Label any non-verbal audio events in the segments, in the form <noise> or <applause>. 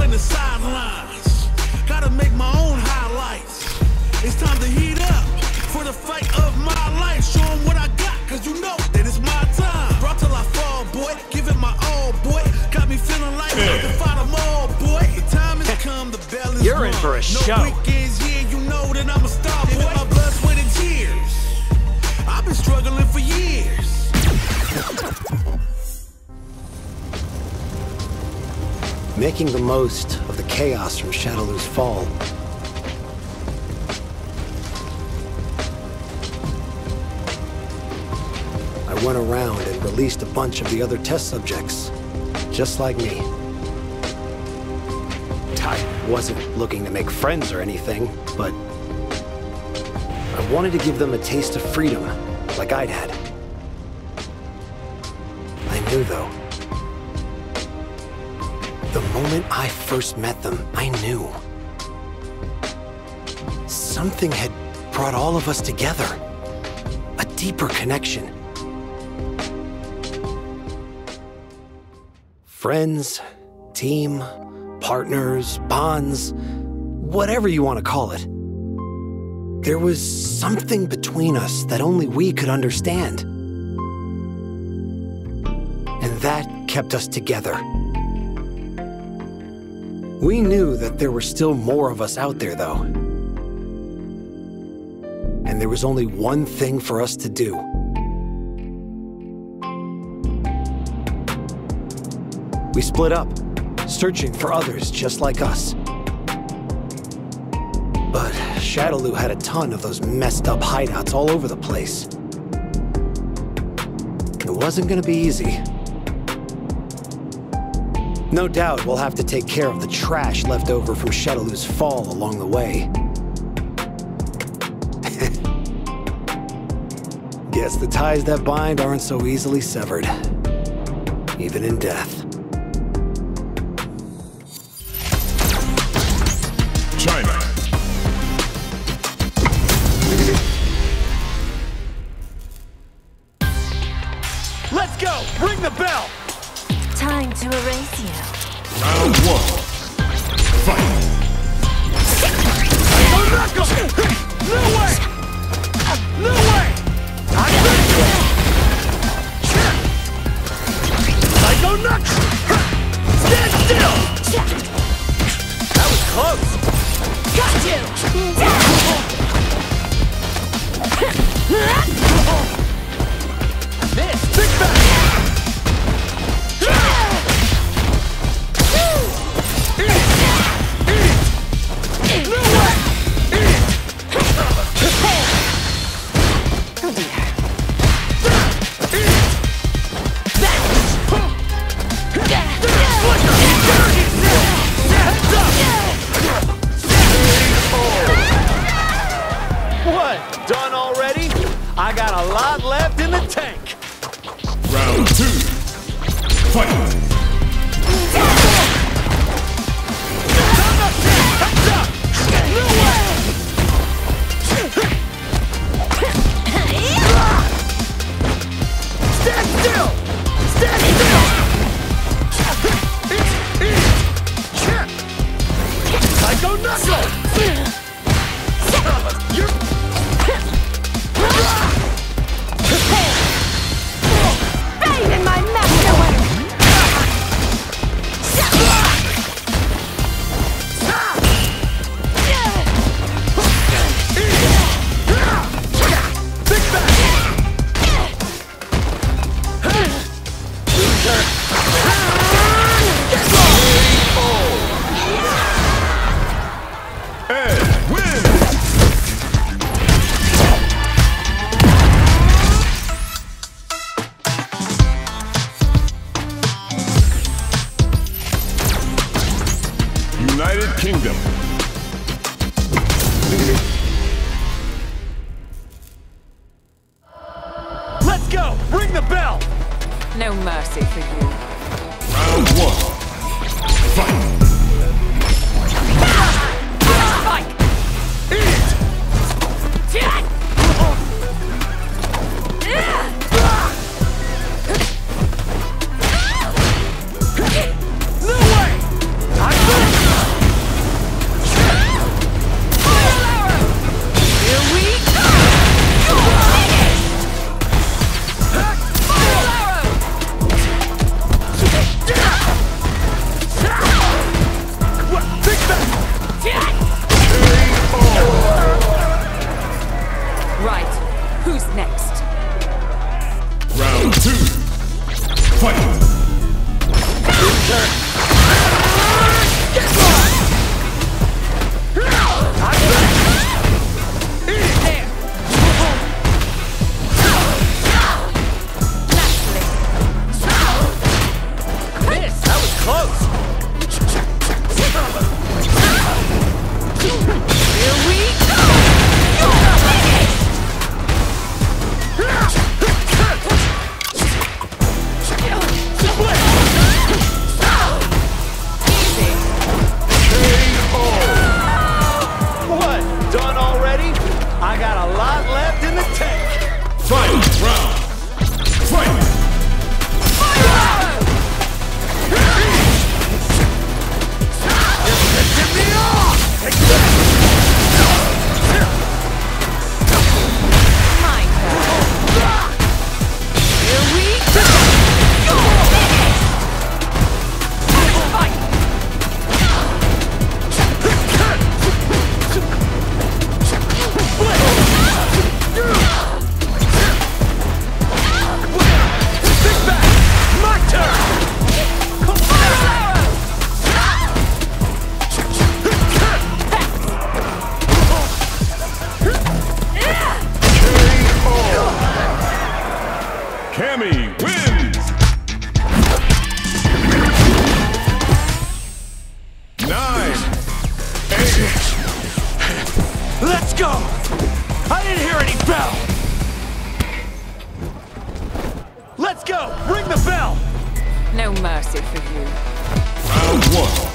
playing the sidelines. Gotta make my own highlights. It's time to heat up for the fight of my life. Show 'em what I got, cause you know that it's my time. Brought till I fall, boy. Give it my all, boy. Got me feeling like I can fight 'em all, boy. The time has come, the bell is You're in for a no show. weekends, yeah, you know that I'm a star, boy. My blood, sweat, and tears. I've been struggling for years. Making the most of the chaos from Shadaloo's fall. I went around and released a bunch of the other test subjects, just like me. I wasn't looking to make friends or anything, but I wanted to give them a taste of freedom, like I'd had. Moment I first met them, I knew. Something had brought all of us together. A deeper connection. Friends, team, partners, bonds, whatever you want to call it. There was something between us that only we could understand. And that kept us together. We knew that there were still more of us out there, though. And there was only one thing for us to do. We split up, searching for others just like us. But Shadaloo had a ton of those messed up hideouts all over the place. It wasn't gonna be easy. No doubt we'll have to take care of the trash left over from Shadaloo's fall along the way. <laughs> Guess the ties that bind aren't so easily severed. Even in death. China. Let's go! Ring the bell! Time to erase you. Round one. mercy for you. Round one.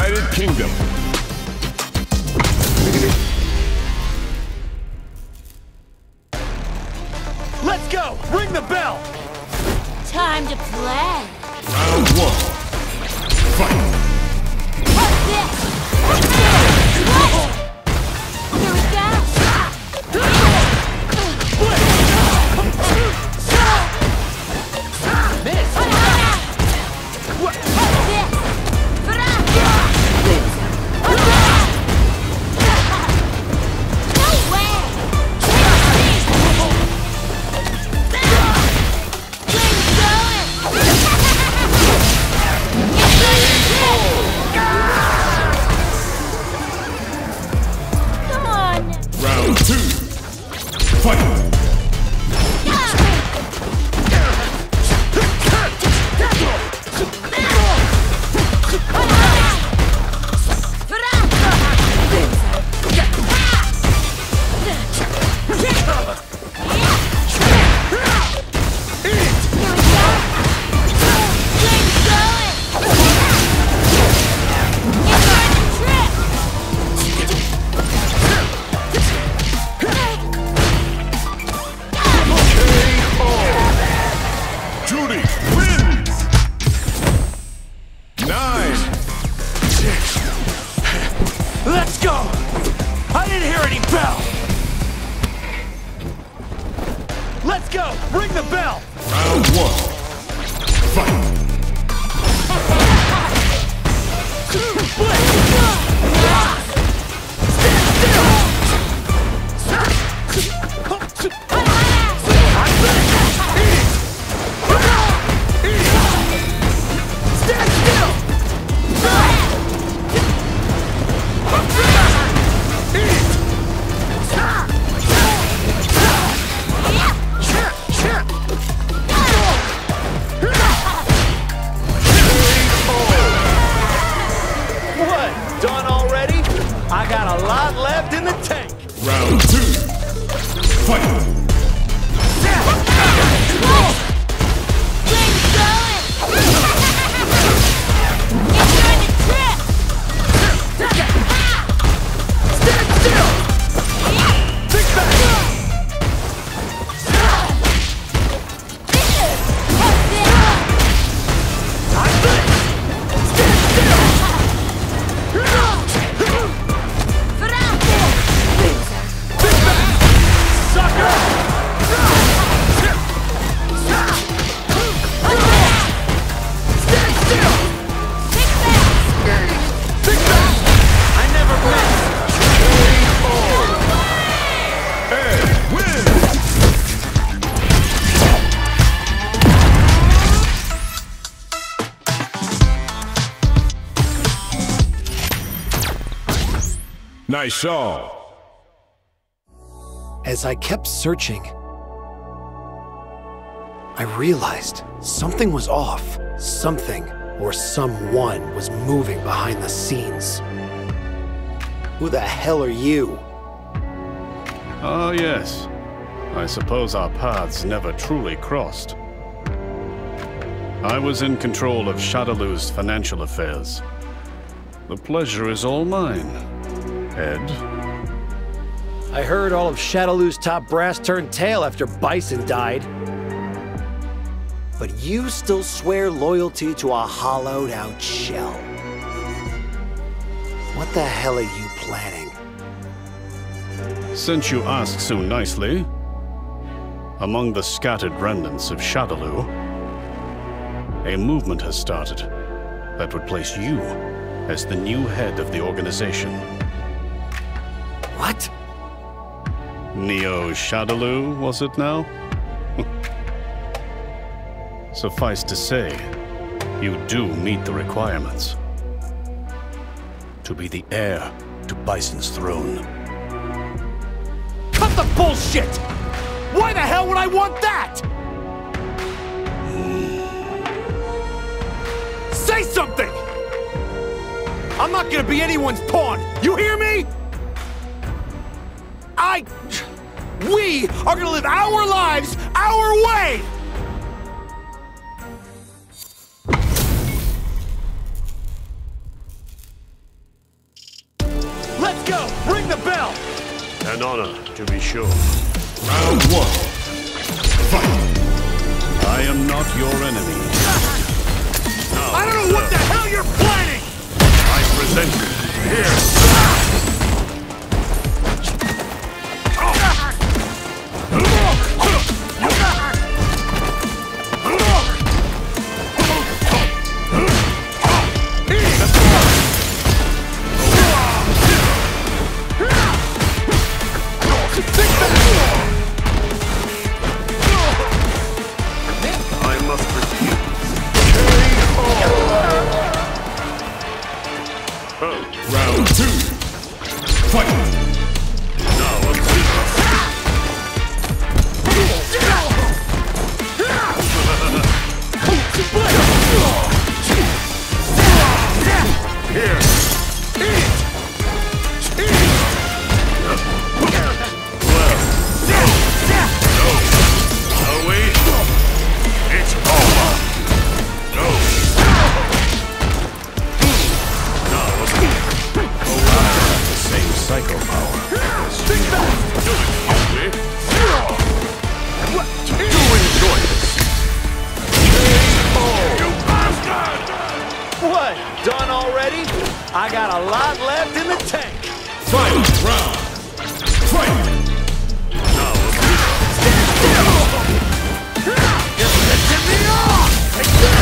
United Kingdom. Let's go! Ring the bell! Time to play. Round one. Fight! I saw. As I kept searching, I realized something was off. Something or someone was moving behind the scenes. Who the hell are you? Ah, yes. I suppose our paths never truly crossed. I was in control of Shadaloo's financial affairs. The pleasure is all mine. Ed? I heard all of Shadaloo's top brass turned tail after Bison died. But you still swear loyalty to a hollowed out shell. What the hell are you planning? Since you ask so nicely, among the scattered remnants of Shadaloo, a movement has started that would place you as the new head of the organization. What? Neo Shadaloo, was it now? <laughs> Suffice to say, you do meet the requirements. To be the heir to Bison's throne. Cut the bullshit! Why the hell would I want that? Say something! I'm not gonna be anyone's pawn. You hear me? I. We are gonna live our lives our way! Let's go! Ring the bell! An honor, to be sure. Round one. Fight. I am not your enemy. <laughs> I don't know what the hell you're planning! I present you here. I got a lot left in the tank. Final round. Fight. Now observe. Now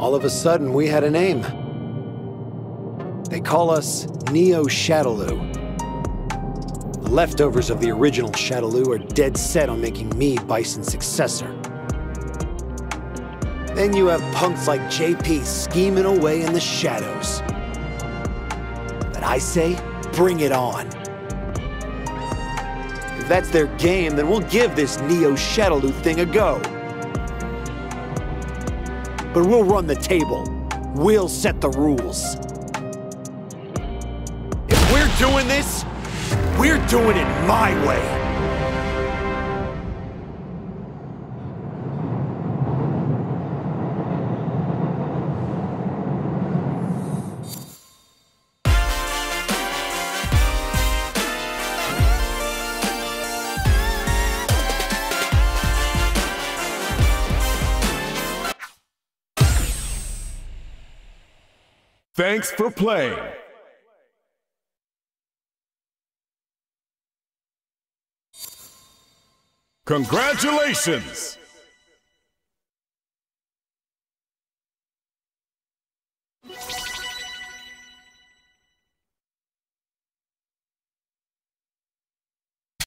All of a sudden, we had a name. They call us Neo Shadaloo. Leftovers of the original Shadaloo are dead set on making me Bison's successor. Then you have punks like JP scheming away in the shadows. But I say, bring it on. If that's their game, then we'll give this Neo Shadaloo thing a go. But we'll run the table. We'll set the rules. We're doing it my way. Thanks for playing. Congratulations!